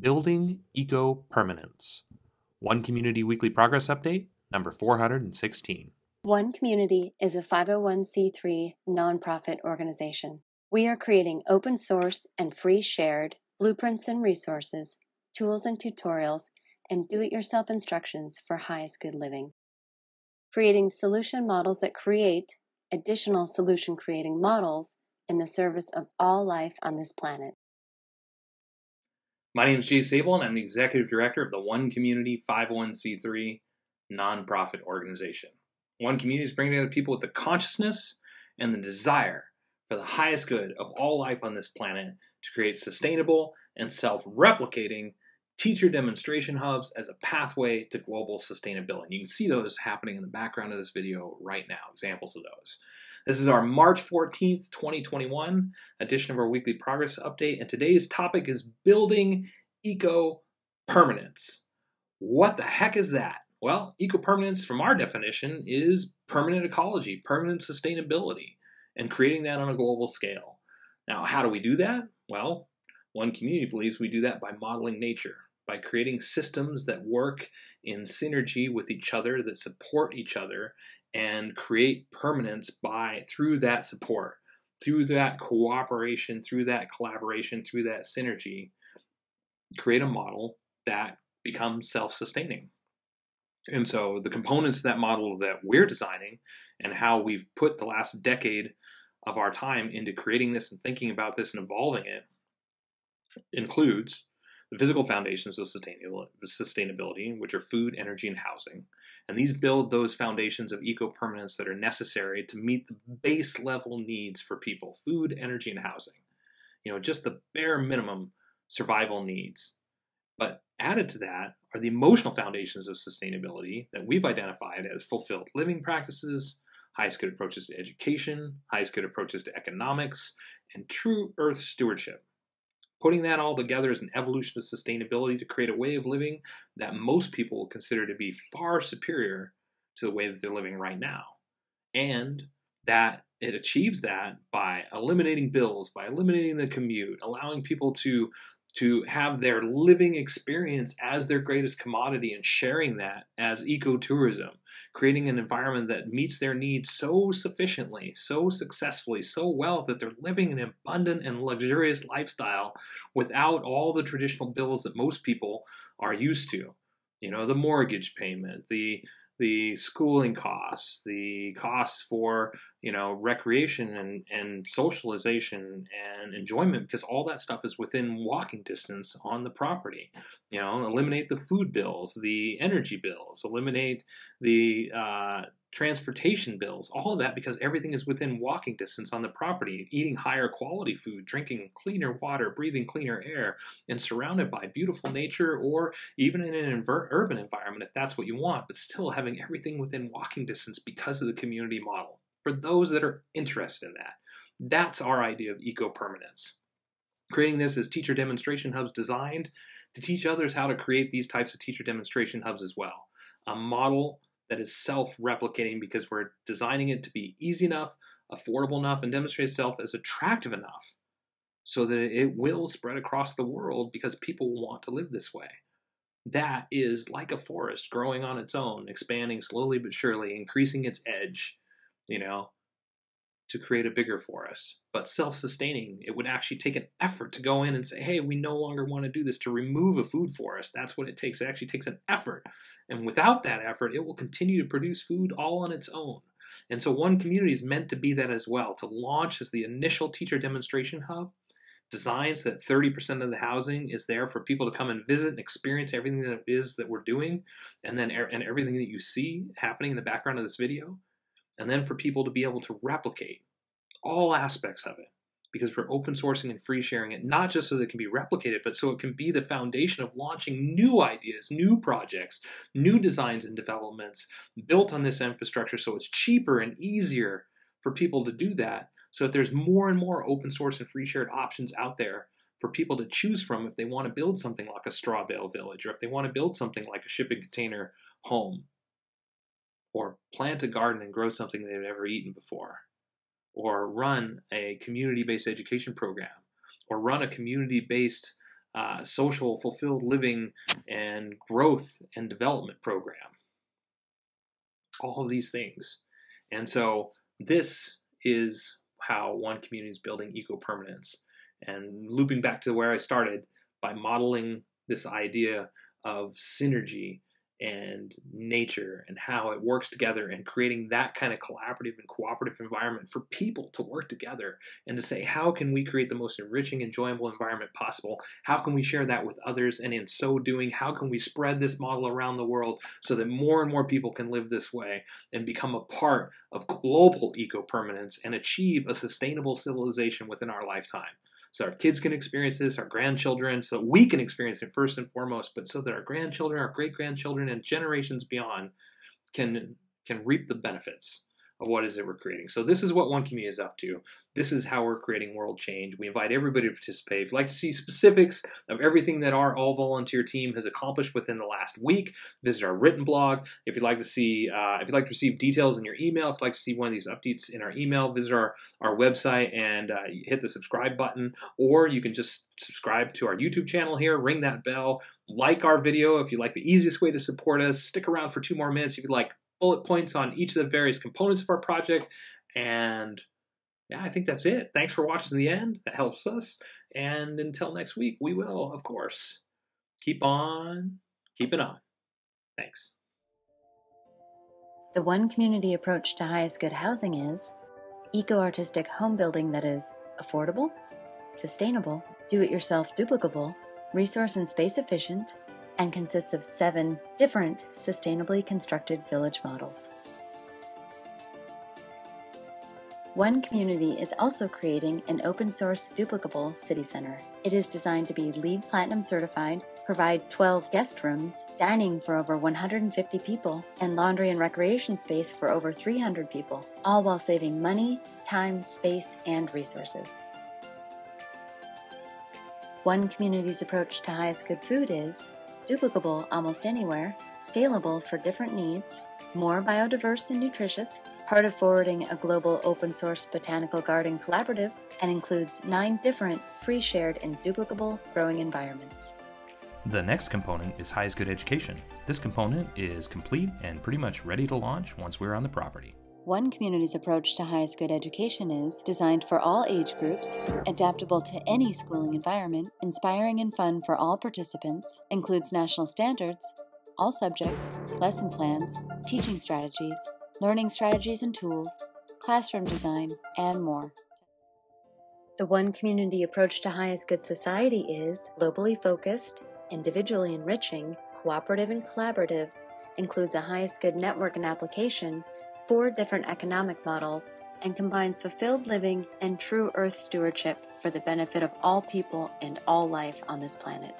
Building Eco Permanence. One Community Weekly Progress Update, number 416. One Community is a 501c3 nonprofit organization. We are creating open source and free shared blueprints and resources, tools and tutorials, and do it yourself instructions for highest good living. Creating solution models that create additional solution creating models in the service of all life on this planet. My name is Jay Sable, and I'm the Executive Director of the One Community 501c3 nonprofit organization. One Community is bringing together people with the consciousness and the desire for the highest good of all life on this planet to create sustainable and self replicating teacher demonstration hubs as a pathway to global sustainability. You can see those happening in the background of this video right now, examples of those. This is our March 14th, 2021 edition of our weekly progress update, and today's topic is building eco permanence. What the heck is that? Well, eco permanence, from our definition, is permanent ecology, permanent sustainability, and creating that on a global scale. Now, how do we do that? Well, one community believes we do that by modeling nature, by creating systems that work in synergy with each other, that support each other, and create permanence by through that support, through that cooperation, through that collaboration, through that synergy, create a model that becomes self-sustaining. And so the components of that model that we're designing and how we've put the last decade of our time into creating this and thinking about this and evolving it includes the physical foundations of sustainability, which are food, energy, and housing. And these build those foundations of eco permanence that are necessary to meet the base level needs for people food, energy, and housing. You know, just the bare minimum survival needs. But added to that are the emotional foundations of sustainability that we've identified as fulfilled living practices, highest good approaches to education, highest good approaches to economics, and true earth stewardship. Putting that all together is an evolution of sustainability to create a way of living that most people will consider to be far superior to the way that they're living right now. And that it achieves that by eliminating bills, by eliminating the commute, allowing people to to have their living experience as their greatest commodity and sharing that as ecotourism, creating an environment that meets their needs so sufficiently, so successfully, so well that they're living an abundant and luxurious lifestyle without all the traditional bills that most people are used to. You know, the mortgage payment, the the schooling costs, the costs for you know recreation and, and socialization and enjoyment, because all that stuff is within walking distance on the property. You know, eliminate the food bills, the energy bills, eliminate the uh, transportation bills, all of that because everything is within walking distance on the property, eating higher quality food, drinking cleaner water, breathing cleaner air, and surrounded by beautiful nature or even in an urban environment if that's what you want, but still having everything within walking distance because of the community model. For those that are interested in that, that's our idea of eco permanence. Creating this as teacher demonstration hubs designed to teach others how to create these types of teacher demonstration hubs as well. A model that is self-replicating because we're designing it to be easy enough, affordable enough, and demonstrate itself as attractive enough so that it will spread across the world because people want to live this way. That is like a forest growing on its own, expanding slowly but surely, increasing its edge, you know, to create a bigger forest, but self sustaining. It would actually take an effort to go in and say, hey, we no longer want to do this, to remove a food forest. That's what it takes. It actually takes an effort. And without that effort, it will continue to produce food all on its own. And so, one community is meant to be that as well, to launch as the initial teacher demonstration hub. Designs that 30% of the housing is there for people to come and visit and experience everything that it is that we're doing, and then and everything that you see happening in the background of this video and then for people to be able to replicate all aspects of it because we're open sourcing and free sharing it, not just so that it can be replicated, but so it can be the foundation of launching new ideas, new projects, new designs and developments built on this infrastructure so it's cheaper and easier for people to do that. So that there's more and more open source and free shared options out there for people to choose from if they want to build something like a straw bale village or if they want to build something like a shipping container home or plant a garden and grow something they've never eaten before, or run a community based education program, or run a community based uh, social fulfilled living and growth and development program. All of these things. And so this is how one community is building eco permanence. And looping back to where I started by modeling this idea of synergy and nature and how it works together and creating that kind of collaborative and cooperative environment for people to work together and to say how can we create the most enriching enjoyable environment possible? How can we share that with others? And in so doing how can we spread this model around the world so that more and more people can live this way and become a part of global eco-permanence and achieve a sustainable civilization within our lifetime so our kids can experience this, our grandchildren, so we can experience it first and foremost, but so that our grandchildren, our great grandchildren, and generations beyond can can reap the benefits of what is it we're creating. So this is what One Community is up to. This is how we're creating world change. We invite everybody to participate. If you'd like to see specifics of everything that our all volunteer team has accomplished within the last week, visit our written blog. If you'd like to see, uh, if you'd like to receive details in your email, if you'd like to see one of these updates in our email, visit our, our website and uh, hit the subscribe button, or you can just subscribe to our YouTube channel here, ring that bell, like our video if you like the easiest way to support us. Stick around for two more minutes if you'd like bullet points on each of the various components of our project. And yeah, I think that's it. Thanks for watching to the end. That helps us. And until next week, we will, of course, keep on keeping on. Thanks. The one community approach to highest good housing is eco artistic home building that is affordable, sustainable, do it yourself duplicable, resource and space efficient, and consists of seven different sustainably constructed village models. One Community is also creating an open source duplicable city center. It is designed to be LEED Platinum certified, provide 12 guest rooms, dining for over 150 people, and laundry and recreation space for over 300 people, all while saving money, time, space, and resources. One Community's approach to highest good food is duplicable almost anywhere, scalable for different needs, more biodiverse and nutritious, part of forwarding a global open source botanical garden collaborative, and includes nine different free shared and duplicable growing environments. The next component is Highest Good Education. This component is complete and pretty much ready to launch once we're on the property. One Community's approach to highest good education is designed for all age groups, adaptable to any schooling environment, inspiring and fun for all participants, includes national standards, all subjects, lesson plans, teaching strategies, learning strategies and tools, classroom design, and more. The One Community approach to highest good society is globally focused, individually enriching, cooperative and collaborative, includes a highest good network and application four different economic models and combines fulfilled living and true earth stewardship for the benefit of all people and all life on this planet.